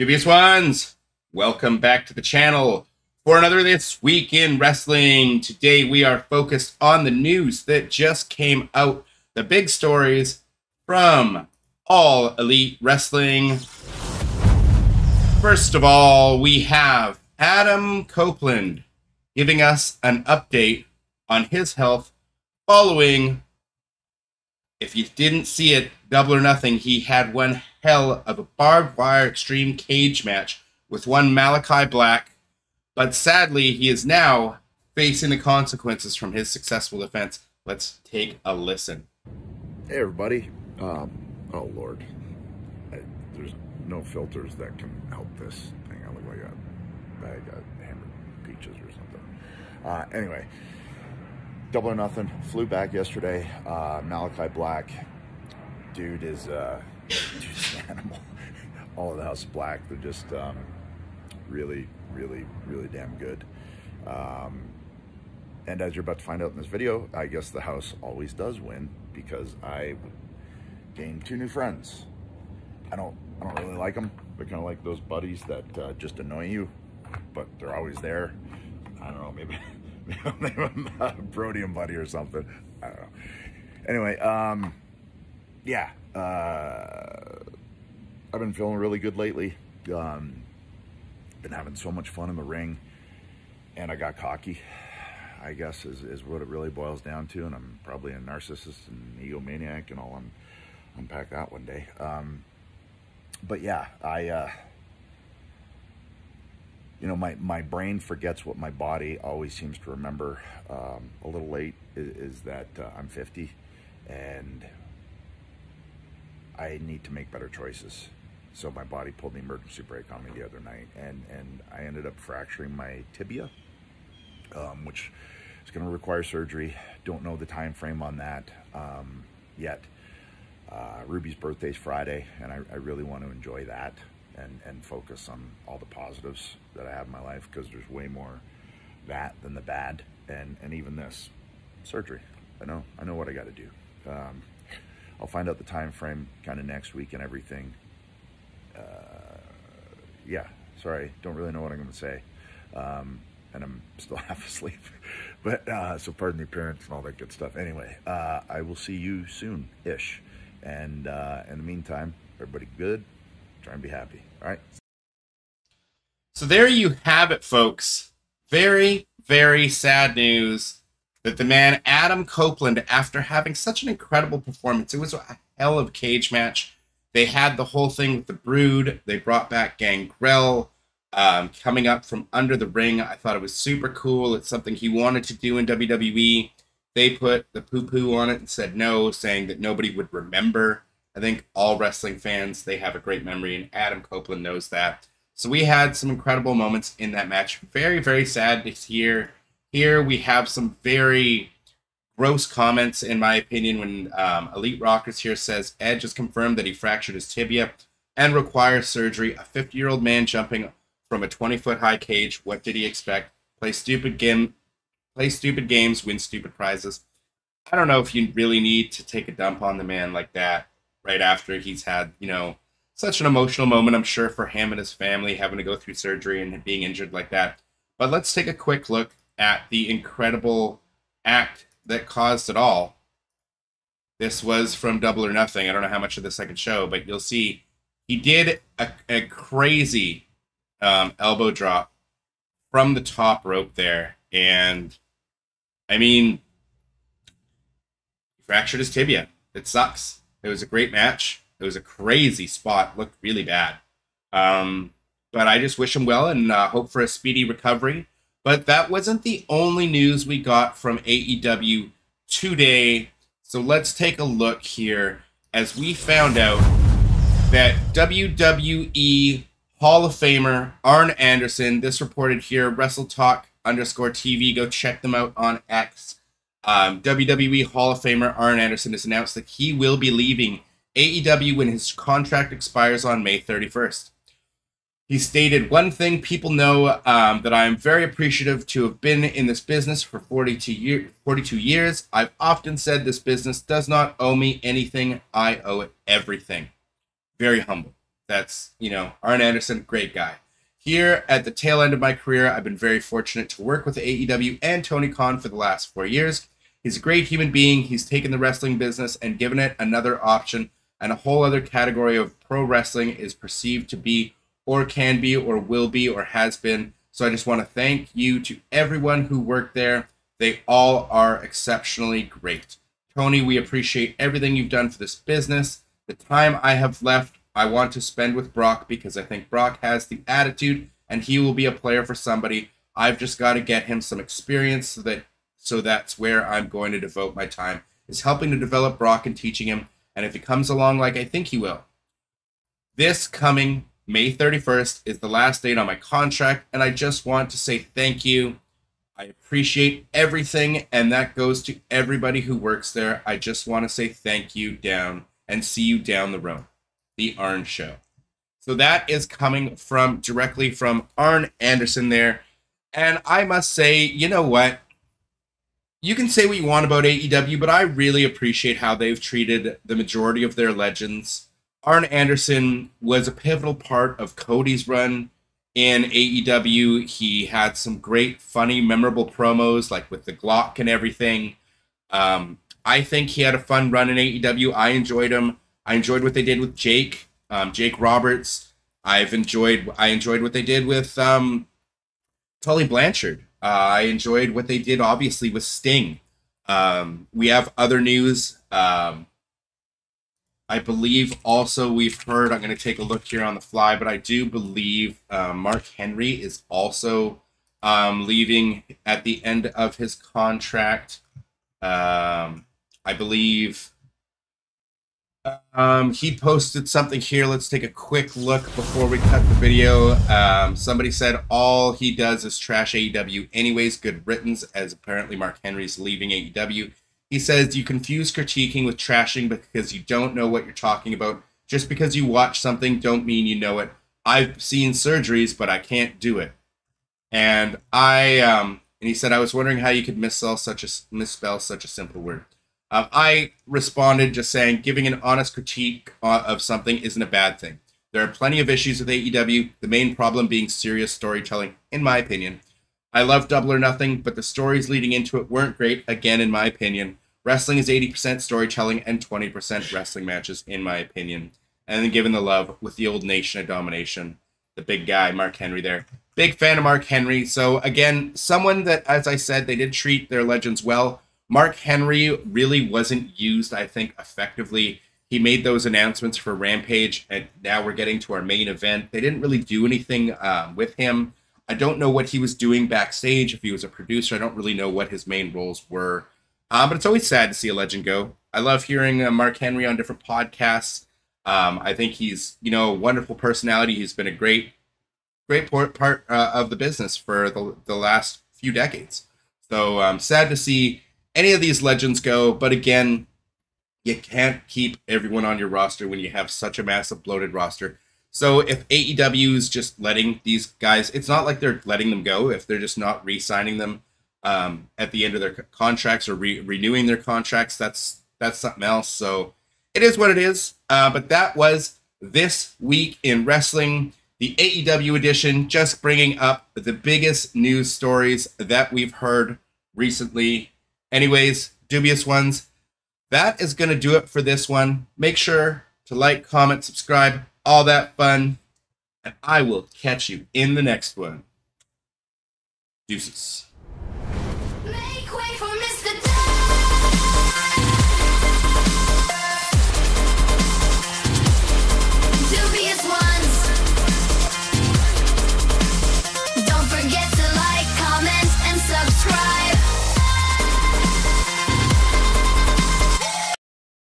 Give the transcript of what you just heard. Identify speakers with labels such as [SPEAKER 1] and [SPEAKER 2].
[SPEAKER 1] Dubious ones, welcome back to the channel for another This Week in Wrestling. Today we are focused on the news that just came out, the big stories from All Elite Wrestling. First of all, we have Adam Copeland giving us an update on his health following if you didn't see it, double or nothing, he had one hell of a barbed wire extreme cage match with one Malachi Black. But sadly, he is now facing the consequences from his successful defense. Let's take a listen.
[SPEAKER 2] Hey, everybody. Um, oh, Lord. I, there's no filters that can help this thing. I look like a bag of hammered peaches or something. Uh, anyway, double or nothing. Flew back yesterday. Uh, Malachi Black, dude is uh, animal. All of the House Black, they're just um, really, really, really damn good. Um, and as you're about to find out in this video, I guess the house always does win because I gained two new friends. I don't, I don't really like them. They're kind of like those buddies that uh, just annoy you, but they're always there. I don't know, maybe a Brodium buddy or something. I don't know. Anyway, um, yeah, uh, I've been feeling really good lately. Um, been having so much fun in the ring, and I got cocky. I guess is, is what it really boils down to, and I'm probably a narcissist and egomaniac, and I'll un- unpack that one day. Um, but yeah, I. Uh, you know, my, my brain forgets what my body always seems to remember um, a little late is, is that uh, I'm 50 and I need to make better choices. So my body pulled the emergency brake on me the other night and, and I ended up fracturing my tibia, um, which is going to require surgery. Don't know the time frame on that um, yet. Uh, Ruby's birthday's Friday and I, I really want to enjoy that and, and focus on all the positives that I have in my life because there's way more that than the bad. And, and even this surgery, I know, I know what I got to do. Um, I'll find out the time frame kind of next week and everything. Uh, yeah, sorry, don't really know what I'm going to say. Um, and I'm still half asleep. but uh, so pardon the appearance and all that good stuff. Anyway, uh, I will see you soon ish. And uh, in the meantime, everybody good. Try and be happy. All right.
[SPEAKER 1] So there you have it, folks. Very, very sad news that the man Adam Copeland, after having such an incredible performance, it was a hell of a cage match. They had the whole thing with the Brood. They brought back Gangrel um, coming up from under the ring. I thought it was super cool. It's something he wanted to do in WWE. They put the poo poo on it and said no, saying that nobody would remember. I think all wrestling fans they have a great memory, and Adam Copeland knows that. So we had some incredible moments in that match. Very, very sad to hear. Here we have some very gross comments, in my opinion, when um, Elite Rockers here says Edge has confirmed that he fractured his tibia and requires surgery. A 50 year old man jumping from a 20 foot high cage. What did he expect? Play stupid game, play stupid games, win stupid prizes. I don't know if you really need to take a dump on the man like that right after he's had, you know, such an emotional moment, I'm sure, for him and his family having to go through surgery and being injured like that. But let's take a quick look at the incredible act that caused it all. This was from Double or Nothing. I don't know how much of this I can show, but you'll see he did a, a crazy um, elbow drop from the top rope there. And I mean, he fractured his tibia. It sucks. It was a great match. It was a crazy spot. Looked really bad. Um, but I just wish him well and uh, hope for a speedy recovery. But that wasn't the only news we got from AEW today. So let's take a look here as we found out that WWE Hall of Famer Arn Anderson, this reported here, Wrestle Talk underscore TV. Go check them out on X. Um, WWE Hall of Famer Arn Anderson has announced that he will be leaving AEW when his contract expires on May 31st. He stated, One thing people know um, that I am very appreciative to have been in this business for 42, year, 42 years. I've often said this business does not owe me anything, I owe it everything. Very humble. that's you know Arn Anderson, great guy. Here at the tail end of my career, I've been very fortunate to work with AEW and Tony Khan for the last four years. He's a great human being. He's taken the wrestling business and given it another option, and a whole other category of pro wrestling is perceived to be, or can be, or will be, or has been. So I just want to thank you to everyone who worked there. They all are exceptionally great. Tony, we appreciate everything you've done for this business. The time I have left I want to spend with Brock because I think Brock has the attitude and he will be a player for somebody. I've just got to get him some experience so that so that's where I'm going to devote my time is helping to develop Brock and teaching him. And if he comes along like I think he will, this coming May 31st is the last date on my contract, and I just want to say thank you. I appreciate everything, and that goes to everybody who works there. I just want to say thank you down and see you down the road the Arn Show. So that is coming from directly from Arn Anderson there. And I must say, you know what? You can say what you want about AEW, but I really appreciate how they've treated the majority of their legends. Arn Anderson was a pivotal part of Cody's run in AEW. He had some great, funny, memorable promos, like with the Glock and everything. Um, I think he had a fun run in AEW. I enjoyed him. I enjoyed what they did with Jake, um, Jake Roberts. I've enjoyed I enjoyed what they did with um, Tully Blanchard. Uh, I enjoyed what they did, obviously, with Sting. Um, we have other news. Um, I believe also we've heard. I'm going to take a look here on the fly, but I do believe uh, Mark Henry is also um, leaving at the end of his contract. Um, I believe um, he posted something here. Let's take a quick look before we cut the video. Um, somebody said all he does is trash AEW. Anyways, good riddance, as apparently Mark Henry's leaving AEW. He says you confuse critiquing with trashing because you don't know what you're talking about. Just because you watch something don't mean you know it. I've seen surgeries, but I can't do it. And I um, and he said I was wondering how you could misspell such a misspell such a simple word. Um, I responded just saying giving an honest critique of something isn't a bad thing. There are plenty of issues with AEW, the main problem being serious storytelling, in my opinion. I love Double or Nothing, but the stories leading into it weren't great, again, in my opinion. Wrestling is 80% storytelling and 20% wrestling matches, in my opinion. And then given the love with the old Nation of Domination, the big guy, Mark Henry there. Big fan of Mark Henry. So, again, someone that, as I said, they did treat their legends well Mark Henry really wasn't used, I think, effectively. He made those announcements for Rampage, and now we're getting to our main event. They didn't really do anything uh, with him. I don't know what he was doing backstage, if he was a producer. I don't really know what his main roles were. Um, but it's always sad to see a legend go. I love hearing uh, Mark Henry on different podcasts. Um, I think he's, you know, a wonderful personality. He's been a great, great part, part uh, of the business for the, the last few decades. So um, sad to see any of these legends go, but again, you can't keep everyone on your roster when you have such a massive bloated roster. So if AEW is just letting these guys, it's not like they're letting them go. If they're just not re-signing them um, at the end of their contracts or re- renewing their contracts, that's that's something else. So it is what it is. Uh, but that was this week in wrestling, the AEW edition, just bringing up the biggest news stories that we've heard recently Anyways, dubious ones, that is going to do it for this one. Make sure to like, comment, subscribe, all that fun. And I will catch you in the next one. Deuces.